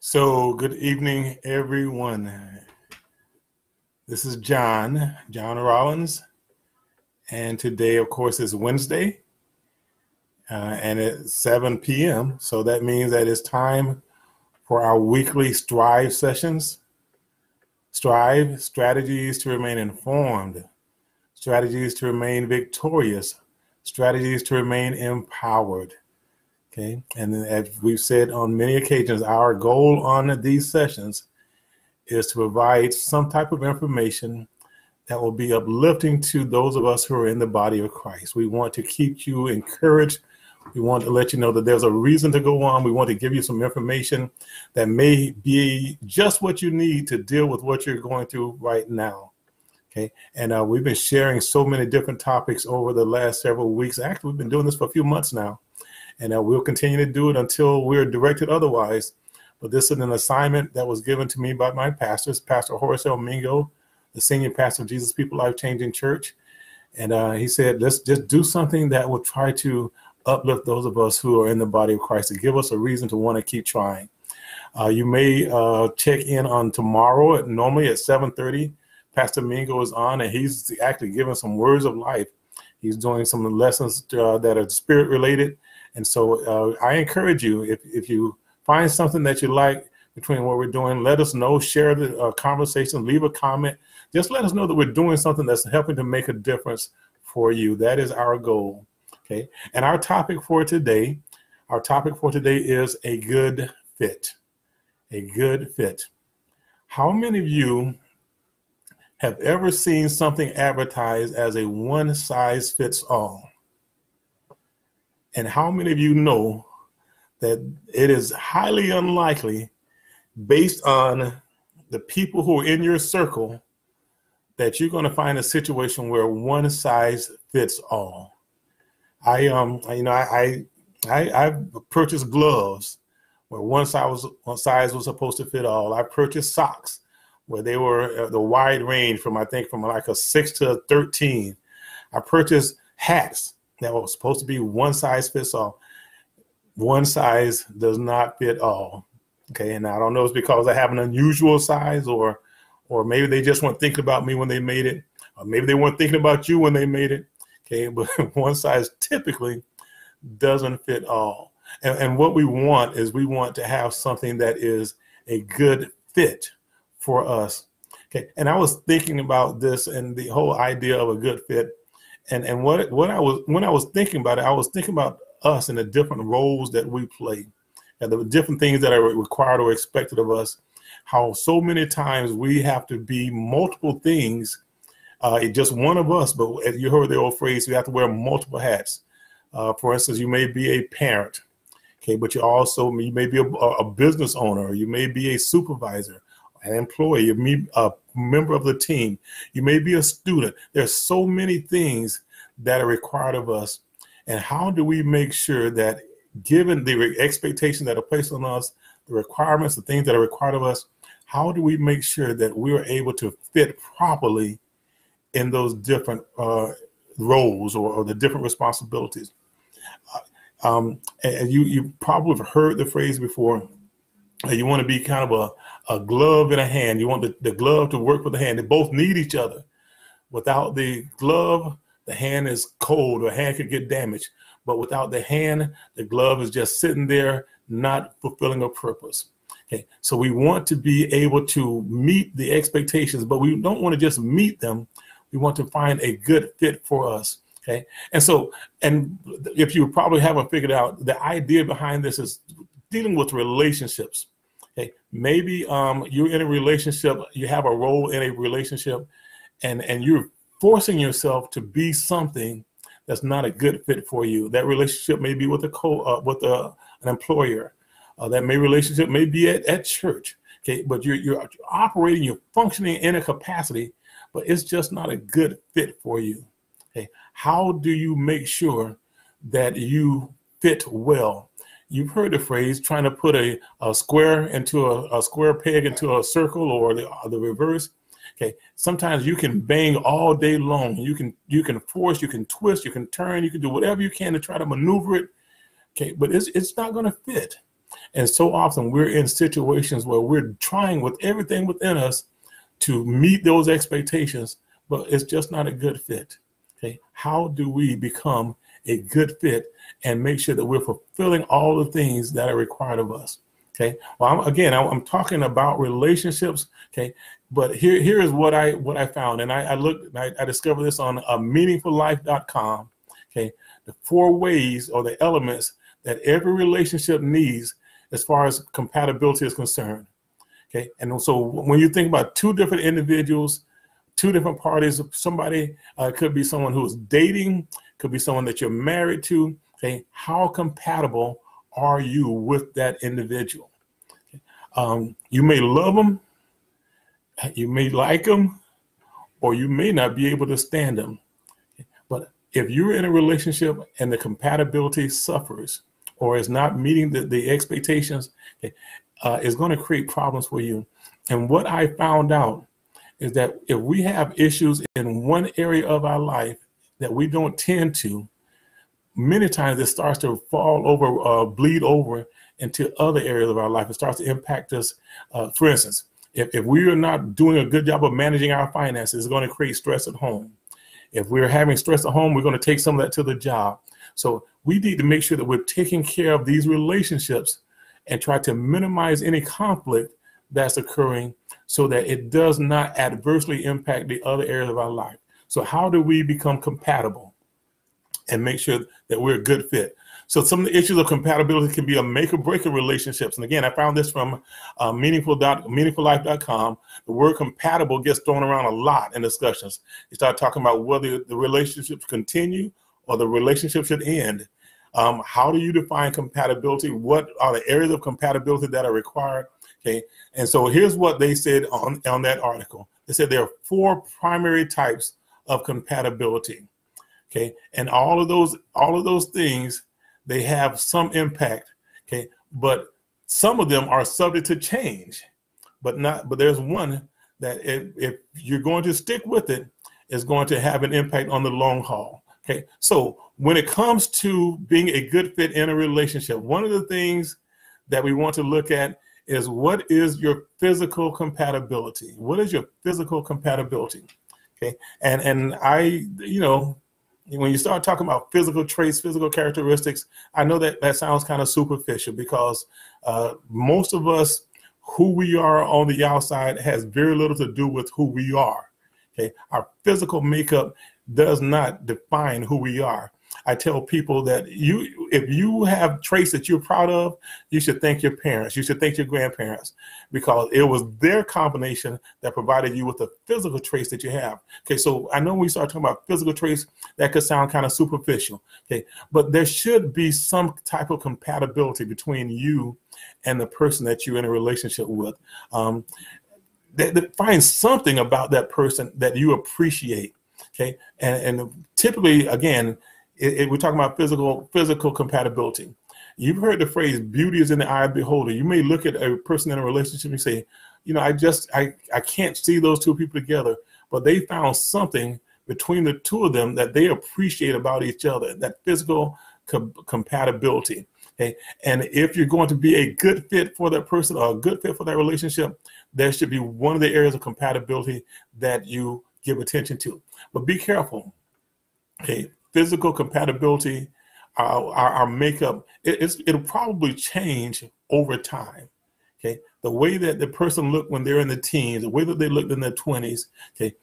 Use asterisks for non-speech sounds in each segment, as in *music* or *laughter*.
So, good evening, everyone. This is John, John Rollins, and today, of course, is Wednesday, uh, and it's 7 p.m. So that means that it's time for our weekly Strive sessions. Strive strategies to remain informed, strategies to remain victorious, strategies to remain empowered. Okay. And as we've said on many occasions, our goal on these sessions is to provide some type of information that will be uplifting to those of us who are in the body of Christ. We want to keep you encouraged. We want to let you know that there's a reason to go on. We want to give you some information that may be just what you need to deal with what you're going through right now. Okay. And uh, we've been sharing so many different topics over the last several weeks. Actually, we've been doing this for a few months now and uh, we'll continue to do it until we're directed otherwise. But this is an assignment that was given to me by my pastors, Pastor Horace L. Mingo, the senior pastor of Jesus People Life Changing Church. And uh, he said, let's just do something that will try to uplift those of us who are in the body of Christ to give us a reason to want to keep trying. Uh, you may uh, check in on tomorrow, at, normally at 7.30. Pastor Mingo is on, and he's actually giving some words of life. He's doing some lessons uh, that are spirit related and so uh, I encourage you, if, if you find something that you like between what we're doing, let us know, share the uh, conversation, leave a comment. Just let us know that we're doing something that's helping to make a difference for you. That is our goal. Okay. And our topic for today, our topic for today is a good fit. A good fit. How many of you have ever seen something advertised as a one size fits all? And how many of you know that it is highly unlikely, based on the people who are in your circle, that you're going to find a situation where one size fits all? I um, you know, I I I purchased gloves where one size was one size was supposed to fit all. I purchased socks where they were uh, the wide range from I think from like a six to a thirteen. I purchased hats that was supposed to be one size fits all. One size does not fit all. Okay, and I don't know if it's because I have an unusual size or or maybe they just weren't thinking about me when they made it, or maybe they weren't thinking about you when they made it. Okay, *laughs* but one size typically doesn't fit all. And, and what we want is we want to have something that is a good fit for us. Okay, and I was thinking about this and the whole idea of a good fit and and what what I was when I was thinking about it, I was thinking about us and the different roles that we play, and the different things that are required or expected of us. How so many times we have to be multiple things. Uh, just one of us, but as you heard the old phrase, we have to wear multiple hats. Uh, for instance, you may be a parent, okay, but you also you may be a, a business owner, you may be a supervisor, an employee, a member of the team, you may be a student. There's so many things that are required of us. And how do we make sure that given the expectations that are placed on us, the requirements, the things that are required of us, how do we make sure that we are able to fit properly in those different uh, roles or, or, the different responsibilities? Uh, um, and you you probably have heard the phrase before. You want to be kind of a a glove in a hand. You want the, the glove to work with the hand. They both need each other. Without the glove, the hand is cold or hand could get damaged. But without the hand, the glove is just sitting there, not fulfilling a purpose. Okay, so we want to be able to meet the expectations, but we don't want to just meet them. We want to find a good fit for us. Okay, and so, and if you probably haven't figured out, the idea behind this is dealing with relationships. Maybe um, you're in a relationship, you have a role in a relationship, and and you're forcing yourself to be something that's not a good fit for you. That relationship may be with a co uh, with a, an employer. Uh, that may relationship may be at, at church. Okay, but you're you're operating, you're functioning in a capacity, but it's just not a good fit for you. Okay, how do you make sure that you fit well you've heard the phrase trying to put a, a square into a, a square peg into a circle or the, or the reverse okay sometimes you can bang all day long you can you can force you can twist you can turn you can do whatever you can to try to maneuver it okay but it's, it's not going to fit And so often we're in situations where we're trying with everything within us to meet those expectations, but it's just not a good fit. Okay. How do we become a good fit and make sure that we're fulfilling all the things that are required of us? Okay. Well, I'm, again, I'm talking about relationships. Okay. But here, here is what I what I found, and I, I looked, I, I discovered this on a meaningfullife.com. Okay, the four ways or the elements that every relationship needs as far as compatibility is concerned. Okay, and so when you think about two different individuals, two different parties, somebody uh, could be someone who's dating, could be someone that you're married to. Okay, how compatible are you with that individual? Um, you may love them, you may like them, or you may not be able to stand them. But if you're in a relationship and the compatibility suffers or is not meeting the, the expectations, uh, is going to create problems for you. And what I found out is that if we have issues in one area of our life that we don't tend to, many times it starts to fall over, uh, bleed over into other areas of our life. It starts to impact us. Uh, for instance, if, if we are not doing a good job of managing our finances, it's going to create stress at home. If we're having stress at home, we're going to take some of that to the job. So we need to make sure that we're taking care of these relationships and try to minimize any conflict that's occurring so that it does not adversely impact the other areas of our life. So, how do we become compatible and make sure that we're a good fit? So some of the issues of compatibility can be a make or break of relationships. And again, I found this from uh, meaningful meaningfullife.com. The word compatible gets thrown around a lot in discussions. You start talking about whether the relationships continue or the relationship should end. Um, how do you define compatibility? What are the areas of compatibility that are required? Okay, and so here's what they said on, on that article. They said there are four primary types of compatibility. Okay, and all of those all of those things they have some impact. Okay, but some of them are subject to change, but not. But there's one that if, if you're going to stick with it, is going to have an impact on the long haul. Okay, so when it comes to being a good fit in a relationship, one of the things that we want to look at is what is your physical compatibility? What is your physical compatibility? Okay, and and I, you know, when you start talking about physical traits, physical characteristics, I know that that sounds kind of superficial because uh, most of us, who we are on the outside, has very little to do with who we are. Okay, our physical makeup does not define who we are. I tell people that you, if you have traits that you're proud of, you should thank your parents. You should thank your grandparents because it was their combination that provided you with the physical traits that you have. Okay, so I know we start talking about physical traits, that could sound kind of superficial. Okay, but there should be some type of compatibility between you and the person that you're in a relationship with. Um, that, that find something about that person that you appreciate. Okay, and, and typically, again, it, it, we're talking about physical physical compatibility. You've heard the phrase "beauty is in the eye of the beholder." You may look at a person in a relationship and say, "You know, I just I I can't see those two people together," but they found something between the two of them that they appreciate about each other. That physical com- compatibility. Okay, and if you're going to be a good fit for that person or a good fit for that relationship, there should be one of the areas of compatibility that you give attention to. But be careful. Okay, physical compatibility, our, our, our makeup, it, it'll probably change over time. Okay. The way that the person looked when they're in the teens, the way that they looked in their 20s, okay.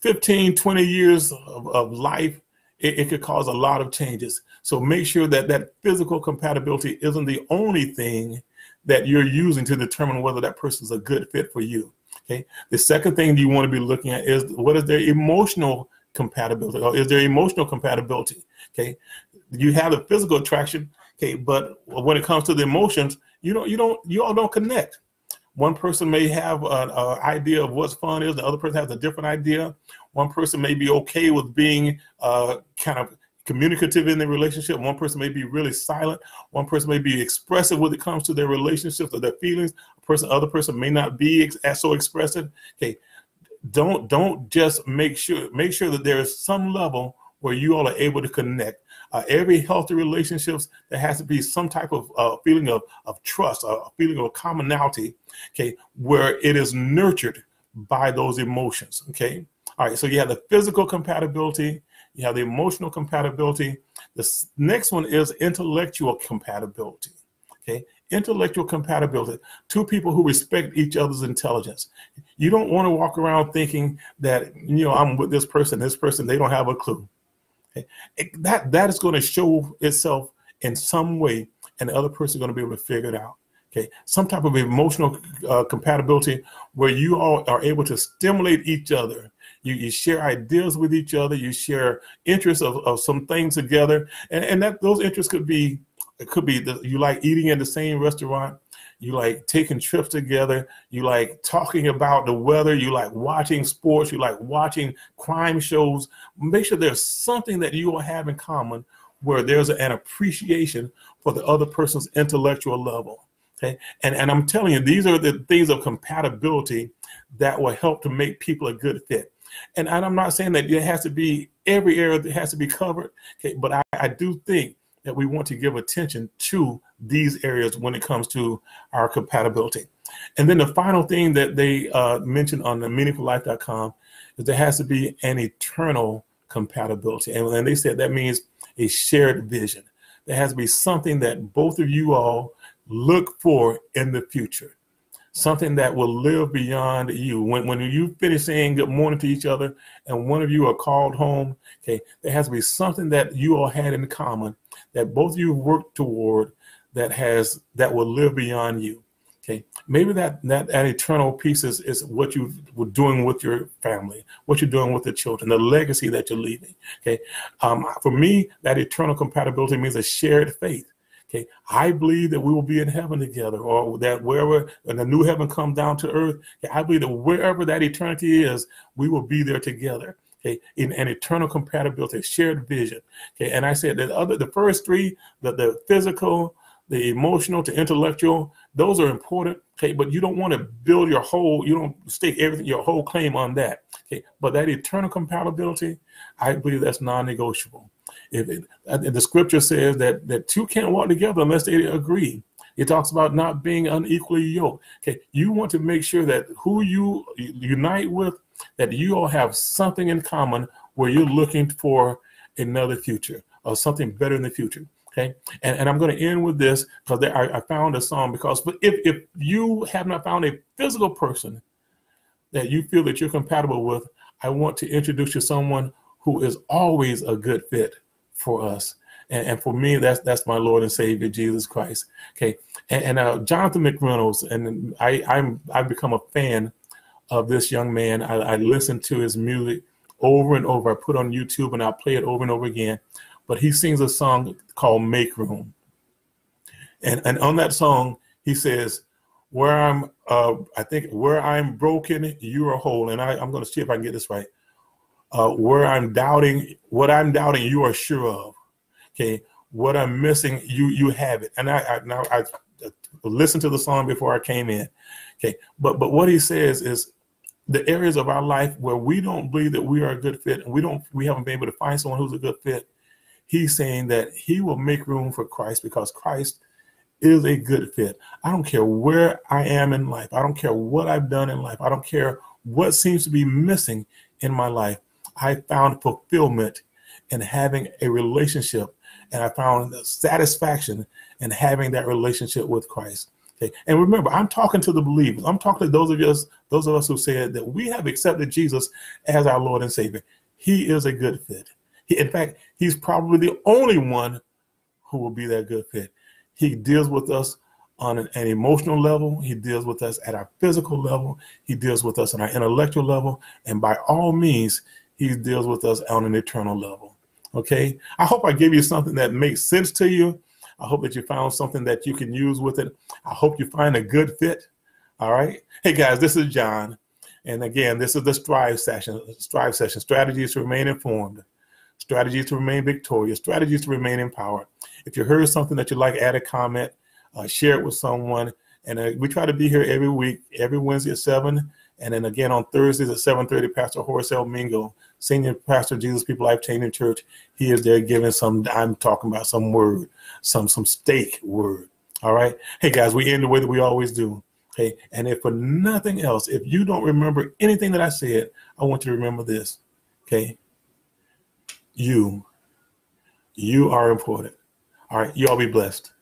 15, 20 years of, of life, it, it could cause a lot of changes. So make sure that that physical compatibility isn't the only thing that you're using to determine whether that person is a good fit for you. Okay. The second thing you want to be looking at is what is their emotional compatibility or is there emotional compatibility? Okay you have the physical attraction okay but when it comes to the emotions you don't you don't you all don't connect. One person may have an idea of what's fun is the other person has a different idea. One person may be okay with being uh, kind of communicative in their relationship. One person may be really silent. One person may be expressive when it comes to their relationships or their feelings. A person other person may not be ex- as so expressive. Okay don't don't just make sure make sure that there is some level where you all are able to connect. Uh, every healthy relationships, there has to be some type of uh, feeling of, of trust, a feeling of commonality, okay, where it is nurtured by those emotions, okay? All right, so you have the physical compatibility, you have the emotional compatibility. The next one is intellectual compatibility, okay? Intellectual compatibility, two people who respect each other's intelligence. You don't want to walk around thinking that, you know, I'm with this person, this person, they don't have a clue. Okay? It, that, that is going to show itself in some way, and the other person is going to be able to figure it out okay some type of emotional uh, compatibility where you all are able to stimulate each other you, you share ideas with each other you share interests of, of some things together and, and that those interests could be it could be that you like eating in the same restaurant you like taking trips together you like talking about the weather you like watching sports you like watching crime shows make sure there's something that you all have in common where there's an appreciation for the other person's intellectual level Okay. And, and I'm telling you, these are the things of compatibility that will help to make people a good fit. And, and I'm not saying that it has to be every area that has to be covered. Okay. But I, I do think that we want to give attention to these areas when it comes to our compatibility. And then the final thing that they uh, mentioned on the meaningfullife.com is there has to be an eternal compatibility. And, and they said that means a shared vision. There has to be something that both of you all look for in the future. Something that will live beyond you. When, when you finish saying good morning to each other and one of you are called home, okay, there has to be something that you all had in common that both of you work toward that has that will live beyond you. Okay, maybe that that, eternal piece is, is what you were doing with your family, what you're doing with the children, the legacy that you're leaving. Okay, um, for me, that eternal compatibility means a shared faith. Okay, I believe that we will be in heaven together, or that wherever when the new heaven come down to earth, I believe that wherever that eternity is, we will be there together. Okay, in an eternal compatibility, shared vision. Okay, and I said that other the first three, the, the physical, the emotional to intellectual, those are important. Okay, but you don't want to build your whole, you don't stake everything, your whole claim on that. Okay, but that eternal compatibility, I believe that's non-negotiable. If it, the scripture says that that two can't walk together unless they agree. It talks about not being unequally yoked. Okay, you want to make sure that who you unite with, that you all have something in common where you're looking for another future or something better in the future. Okay, and, and I'm going to end with this because I, I found a song. Because if if you have not found a physical person that you feel that you're compatible with, I want to introduce you to someone who is always a good fit for us. And, and, for me, that's that's my Lord and Savior Jesus Christ. Okay, and, and uh, Jonathan McReynolds, and I I'm I've become a fan of this young man. I, I listen to his music over and over. I put on YouTube and I play it over and over again. But he sings a song called "Make Room," and and on that song he says, "Where I'm, uh, I think where I'm broken, you are whole." And I, I'm going to see if I can get this right uh, where I'm doubting, what I'm doubting, you are sure of. Okay, what I'm missing, you you have it. And I, I now I, I listened to the song before I came in. Okay, but but what he says is the areas of our life where we don't believe that we are a good fit and we don't we haven't been able to find someone who's a good fit. He's saying that he will make room for Christ because Christ is a good fit. I don't care where I am in life. I don't care what I've done in life. I don't care what seems to be missing in my life. I found fulfillment in having a relationship and I found satisfaction in having that relationship with Christ. Okay. And remember, I'm talking to the believers. I'm talking to those of us, those of us who said that we have accepted Jesus as our Lord and Savior. He is a good fit. He, in fact, he's probably the only one who will be that good fit. He deals with us on an, an, emotional level. He deals with us at our physical level. He deals with us on our intellectual level. And by all means, he deals with us on an eternal level. Okay. I hope I gave you something that makes sense to you. I hope that you found something that you can use with it. I hope you find a good fit. All right. Hey guys, this is John. And again, this is the Strive session, Strive session, strategies to remain informed, strategies to remain victorious, strategies to remain empowered. If you heard something that you'd like, add a comment, uh, share it with someone. And uh, we try to be here every week, every Wednesday at 7 And then again on Thursdays at 7:30, Pastor Horace L. Mingo, Senior Pastor Jesus People Life Changing Church, he is there giving some. I'm talking about some word, some some steak word. All right. Hey guys, we end the way that we always do. Hey, And if for nothing else, if you don't remember anything that I said, I want you to remember this. Okay. You, you are important. All right. You all be blessed.